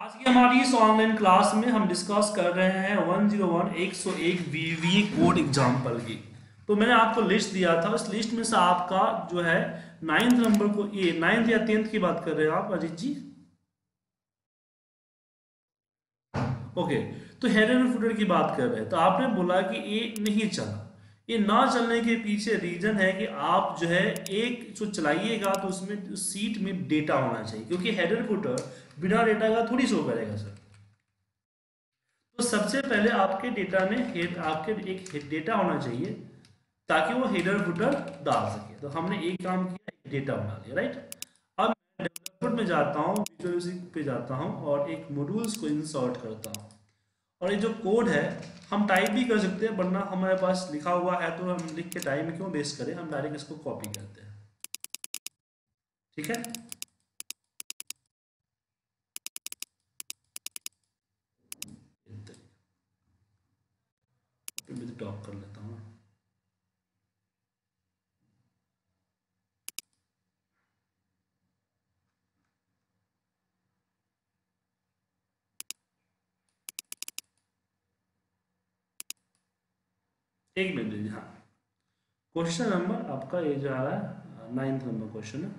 आज की हमारी इस ऑनलाइन क्लास में हम डिस्कस कर रहे हैं 101 101 वीवी कोड एग्ज़ाम्पल की। तो मैंने आपको लिस्ट दिया था, उस लिस्ट में से आपका जो है नाइन्थ नंबर को, ये नाइन्थ या टेंथ की बात कर रहे हैं आप, अजीत जी? ओके तो एंड फुटर की बात कर रहे हैं। तो आपने बोला कि ये नहीं चला। ये ना चलने के पीछे रीजन है कि आप जो है एक जो चलाइएगा तो उसमें सीट में डेटा होना चाहिए, क्योंकि हेडर फुटर बिना डेटा का थोड़ी शो करेगा सर। तो सबसे पहले आपके डेटा में हेड आपके एक डेटा होना चाहिए, ताकि वो हेडर फुटर डाल सके। तो हमने एक काम किया डेटा बना लिया राइट अब डेवलपमेंट में जाता हूँ पे जाता हूँ और एक मॉड्यूल्स को इंसर्ट करता हूँ। और ये जो कोड है, हम टाइप भी कर सकते हैं, वरना हमारे पास लिखा हुआ है तो हम लिख के टाइप में क्यों बेस करें? हम डायरेक्ट इसको कॉपी करते हैं। ठीक है? टॉप कर लेता हूँ। एक मिनट दीजिए हाँ। क्वेश्चन नंबर आपका ये जा रहा है नाइन्थ नंबर क्वेश्चन है।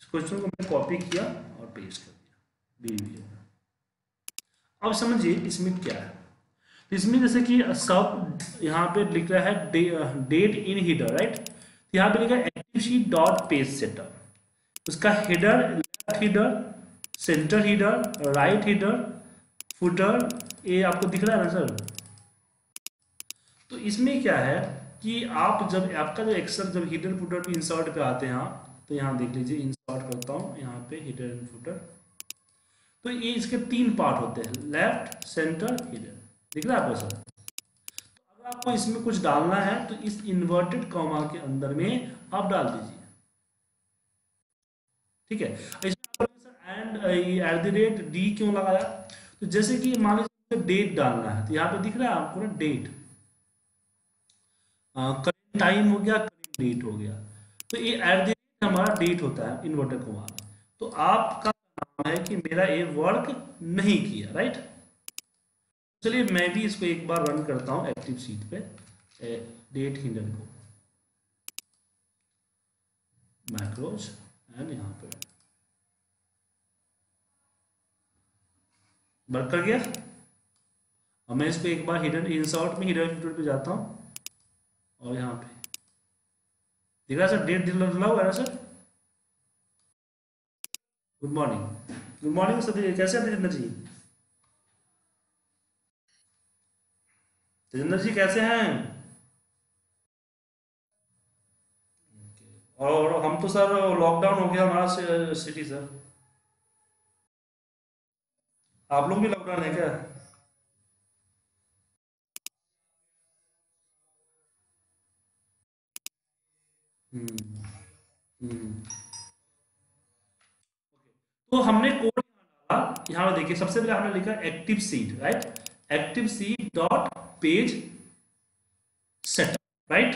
इस क्वेश्चन को मैंने कॉपी किया और पेस्ट कर दिया। बी अब समझिए, इसमें क्या है? इसमें जैसे कि सब यहाँ पे लिख रहा है डेट इन हीडर राइट यहाँ पे लिखा है active sheet dot page setup उसका header left header centre header right header footer, ये आपको दिख रहा है ना सर तो इसमें क्या है कि आप जब आपका जो एक्सेल जब हिडन फुटर पे इंसर्ट पे आते हैं तो यहाँ देख लीजिए इंसर्ट करता हूँ, यहाँ पे हिडन एंड फुटर तो ये इसके तीन पार्ट होते हैं लेफ़्ट सेंटर हिडन दिख रहा है आपको सर तो अगर आपको इसमें कुछ डालना है तो इस इन्वर्टेड कॉमा के अंदर में आप डाल दीजिए। ठीक है? And at the rate D क्यों लगाया? तो जैसे कि मान लीजिए डेट डालना है तो यहाँ पे दिख रहा है आपको ना डेट करेंट टाइम हो गया करेंट डेट हो गया। तो ये एट द रेट हमारा डेट होता है इन्वर्टर को तो आपका नाम है कि मेरा ये वर्क नहीं किया राइट चलिए मैं भी इसको एक बार रन करता हूँ एक्टिव सीट पे डेट हिंडन को। मैक्रोज एंड यहाँ पे। वर्क कर गया। अब मैं इसको एक बार हिडन इंसर्ट में हिडन फ़िल्टर पे जाता हूँ। और यहाँ पे। दिख रहा सर? डेट दिला हुआ sir. Good morning good morning sir कैसे हैं तेजेंद्र जी? तेजेंद्र जी, कैसे हैं? और हम तो सर लॉकडाउन हो गया हमारा सिटी सर आप लोग भी लॉकडाउन है क्या? हम्म, हम्म। तो हमने कोड डाला। यहाँ देखिए सबसे पहले हमने लिखा active sheet right active sheet dot page set right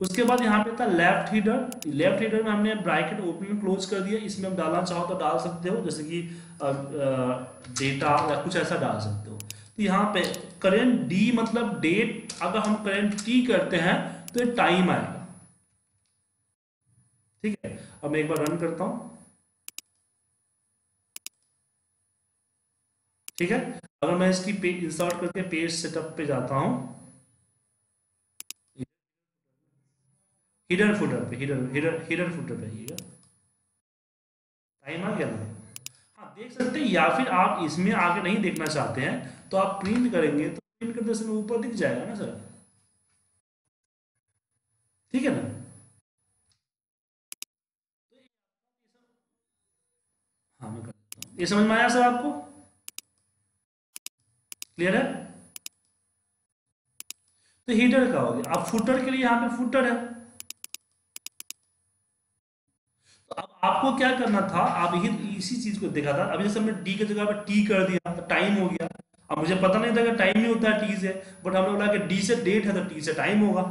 उसके बाद यहाँ पे था लेफ़्ट हीडर लेफ़्ट हीडर में हमने ब्रैकेट ओपन क्लोज कर दिया। इसमें हम डालना चाहो तो डाल सकते हो, जैसे कि डेटा या कुछ ऐसा डाल सकते हो। तो यहाँ पे करेंट डी मतलब डेट अगर हम करेंट टी करते हैं तो ये टाइम आएगा। ठीक है? अब मैं एक बार रन करता हूँ। ठीक है? अगर मैं इसकी इंसर्ट करके पेज सेटअप पे जाता हूँ। हिडन फुटर पे हिडन हिडन हिडन फुटर पे आइएगा टाइम आ गया ना हाँ देख सकते हैं, या फिर आप इसमें आगे नहीं देखना चाहते हैं तो आप प्रिंट करेंगे तो प्रिंट करते समय ऊपर दिख जाएगा ना सर ठीक है ना? हाँ मैं कर देता हूँ। ये समझ में आया सर आपको? क्लियर है? तो हीटर का हो गया? अब फुटर के लिए यहाँ पे फुटर है। आपको क्या करना था? आप यही इसी चीज़ को देखा था। अभी जैसे हमने डी की जगह पर टी कर दिया तो टाइम हो गया। अब मुझे पता नहीं था कि टाइम नहीं होता है टी से बट हमने बोला कि डी से डेट है तो टी से टाइम होगा।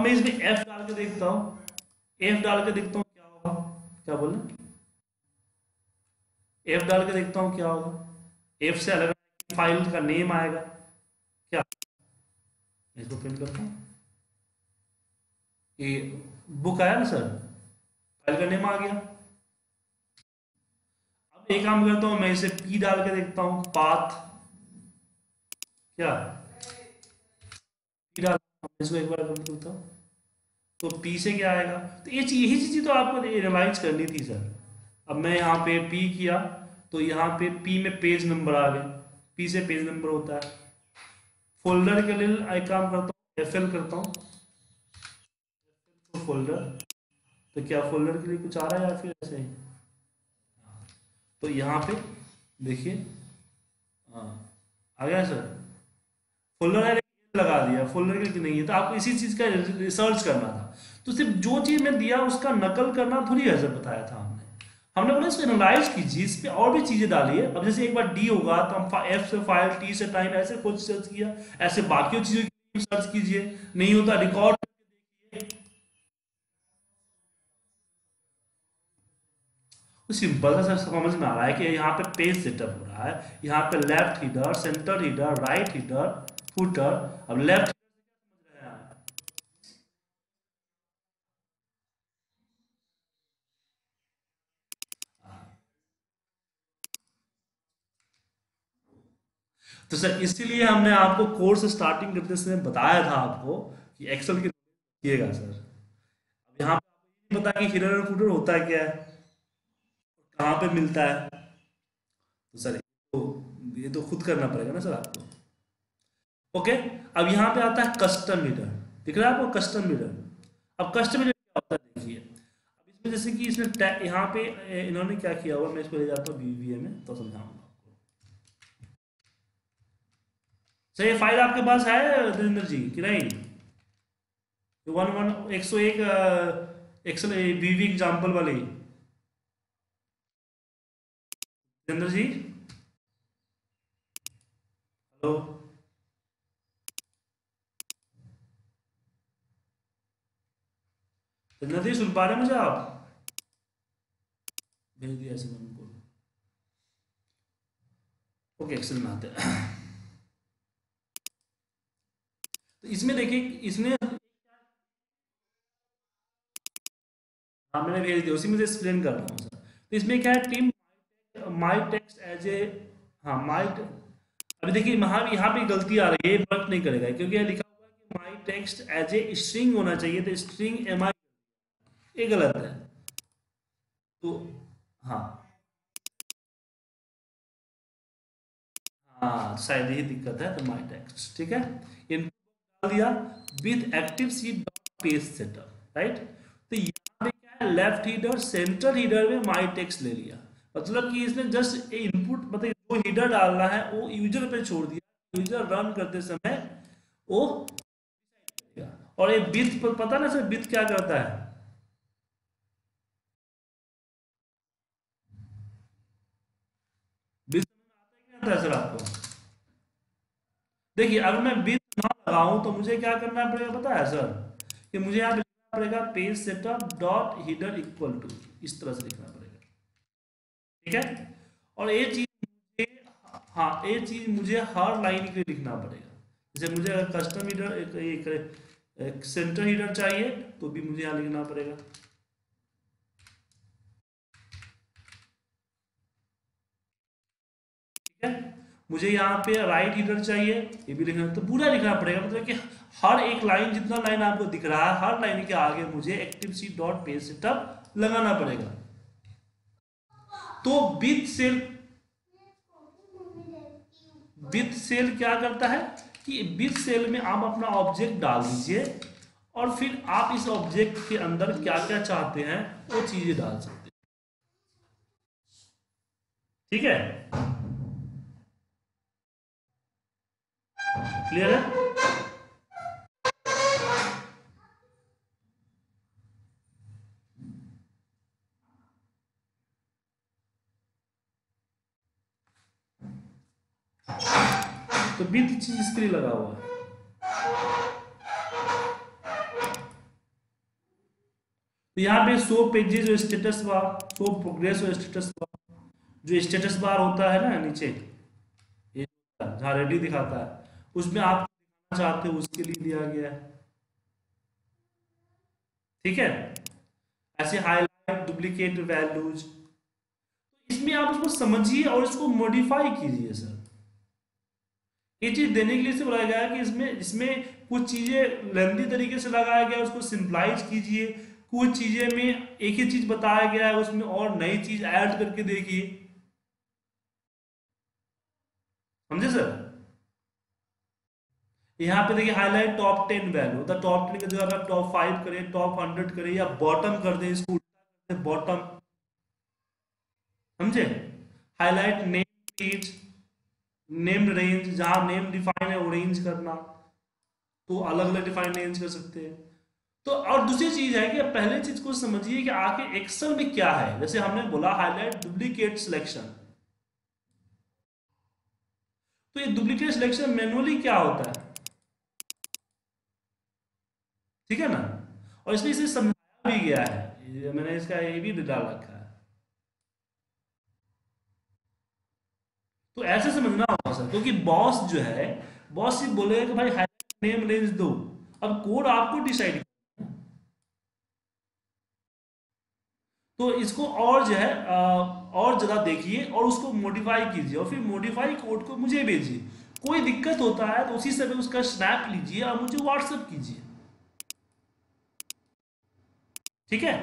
मैं इसमें एफ़ डाल के देखता हूँ। एफ़ डाल के देखता हूँ, क्या होगा? क्या बोले एफ़ डाल के देखता हूँ, क्या होगा? एफ़ से अलग फ़ाइल का नेम आएगा। क्या? इसको प्रिंट करता हूँ। ये बुक आया ना सर फ़ाइल का नेम आ गया। अब एक काम करता हूँ, मैं इसे पी डाल के देखता हूँ। पाथ क्या? पी डाल इसको एक बार करता हूँ। तो पी से क्या आएगा? तो ये यही चीज़ तो आपको एनालाइज करनी थी सर अब मैं यहाँ पे पी किया तो यहाँ पे पी में पेज नंबर आ गए पी से पेज नंबर होता है। फोल्डर के लिए आई काम करता हूँ एफ़ करता हूँ। फोल्डर तो क्या फोल्डर के लिए कुछ आ रहा है या फिर ऐसे ही? तो यहाँ पे देखिए हाँ आ गया सर फोल्डर है लगा दिया। फोल्डर के लिए नहीं है तो आपको इसी चीज़ का रिसर्च करना था। तो सिर्फ़ जो चीज़ मैं दिया, उसका नकल करना थोड़ी ऐसा बताया था हमने। हमने बोला, इसको एनालाइज कीजिए, इस पर और भी चीज़ें डालिए। अब जैसे एक बार डी होगा तो हम एफ़ से फ़ाइल टी से टाइम ऐसे कुछ सर्च किया। ऐसे बाकी चीज़ों की सर्च कीजिए। नहीं होता रिकॉर्ड सिंपल सा समझ में आ रहा है कि यहाँ पे पेज सेटअप हो रहा है, यहाँ पे left header centre header right header footer अब लेफ़्ट तो सर, इसीलिए हमने आपको कोर्स स्टार्टिंग करते समय बताया था आपको कि एक्सेल की किएगा सर। अब यहाँ पे पता कि हिडर और फुटर होता क्या है। कहाँ पे मिलता है? तो सर तो ये तो खुद करना पड़ेगा ना सर आपको। ओके अब यहाँ पे आता है कस्टम मीटर दिख रहा है आपको कस्टम मीटर अब कस्टम मीटर क्या होता है देखिए। अब इसमें जैसे कि इसने यहाँ पे इन्होंने क्या किया हुआ? मैं इसको ले जाता हूँ बीवीए में तो समझाऊँगा सर, ये फ़ाइल आपके पास है धीरेन्द्र जी, कि नहीं? वन वन एक सौ एक एक्सल वीवी एग्ज़ाम्पल वाली। धीरेन्द्र जी? हेलो जितेंद्र जी, सुन पा रहे मुझे आप? भेज दिया ऐसे उनको ओके एक्सेल में आते तो इसमें देखिए, इसमें हाँ मैंने भेज दिया, उसी में से एक्सप्लेन कर रहा हूँ सर तो इसमें क्या है team my text as a हाँ माई अभी देखिए यहाँ यहाँ पे गलती आ रही है वर्क नहीं करेगा, क्योंकि यह लिखा हुआ है कि my text as a string होना चाहिए तो स्ट्रिंग एम आई ये गलत है। तो हाँ। हाँ शायद यही दिक्कत है तो माई टेक्स्ट ठीक है? इनपुट डाल दिया with active sheet dot page setup right तो यहाँ पे क्या है लेफ़्ट हीडर सेंटर हीडर में माई टेक्स्ट ले लिया। मतलब कि इसने जस्ट इनपुट मतलब जो हीडर डालना है, वो यूज़र पे छोड़ दिया। यूज़र रन करते समय वो और ये बिथ पता ना सर बिथ क्या करता है? सर आपको? देखिए, अगर मैं बिल ना लगाऊँ तो मुझे क्या करना पड़ेगा, पता है सर? कि मुझे यहाँ लिखना पड़ेगा page setup dot header equal to इस तरह से लिखना पड़ेगा। ठीक है? और ये चीज़ हाँ ये चीज़ मुझे हर लाइन के लिखना पड़ेगा। जैसे मुझे अगर कस्टम हीडर एक, एक, एक सेंटर हीडर चाहिए तो भी मुझे यहाँ लिखना पड़ेगा। मुझे यहाँ पे राइट हीटर चाहिए ये भी लिखना तो पूरा लिखना पड़ेगा। मतलब कि हर एक लाइन जितना लाइन आपको दिख रहा है हर लाइन के आगे मुझे active sheet dot page setup लगाना पड़ेगा। तो बीत सेल बीत सेल क्या करता है कि बीत सेल में आप अपना ऑब्जेक्ट डाल दीजिए और फिर आप इस ऑब्जेक्ट के अंदर क्या क्या चाहते हैं, वो चीज़ें डाल सकते हैं। ठीक है? बीत चीज़ लिए लगा हुआ है तो यहाँ पे सो पेजेस और स्टेटस बार सो प्रोग्रेस और स्टेटस बार जो स्टेटस बार होता है ना नीचे ये जहाँ रेडी दिखाता है उसमें आप दिखाना चाहते हो उसके लिए दिया गया है ठीक है ऐसे हाईलाइट डुप्लीकेट वैल्यूज़ इसमें आप उसको समझिए और इसको मॉडिफाई कीजिए सर ये चीज़ देने के लिए से बोला गया कि इसमें इसमें कुछ चीज़ें लेंदी तरीके से लगाया गया, उसको सिंपलाइज कीजिए। कुछ चीज़ें में एक ही चीज़ बताया गया है, उसमें और नई चीज़ ऐड करके देखिए। समझे सर यहाँ पे देखिए highlight top ten value the top ten की जगह टॉप फाइव करें टॉप हंड्रेड करें या बॉटम कर दें, इसको बॉटम समझे? Highlight name page named range जहाँ नेम डिफाइन है, वो रेंज करना। तो अलग अलग डिफाइन रेंज कर सकते हैं। तो और दूसरी चीज़ है कि पहले चीज़ को समझिए कि आके एक्सेल में क्या है। जैसे हमने बोला हाईलाइट डुप्लीकेट सिलेक्शन तो ये डुप्लीकेट सिलेक्शन मैनुअली क्या होता है? ठीक है ना? और इसमें इसे समझाया भी गया है। मैंने इसका ये भी डाल रखा है। तो ऐसे समझना होगा सर, क्योंकि बॉस जो है बॉस ही बोलेगा कि भाई नेम रेंज दो, अब कोड आपको डिसाइड तो इसको और जो है और ज़्यादा देखिए और उसको मॉडिफाई कीजिए और फिर मॉडिफाई कोड को मुझे भेजिए। कोई दिक्कत होता है तो उसी समय उसका स्नैप लीजिए और मुझे व्हाट्सएप कीजिए। ठीक है?